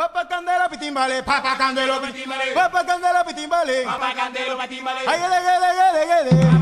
Papa candela pitimbale, papa candelo pitimbale, papa candela pitimbale, Papá Candelo Patimbale, ay gede gede gede gede,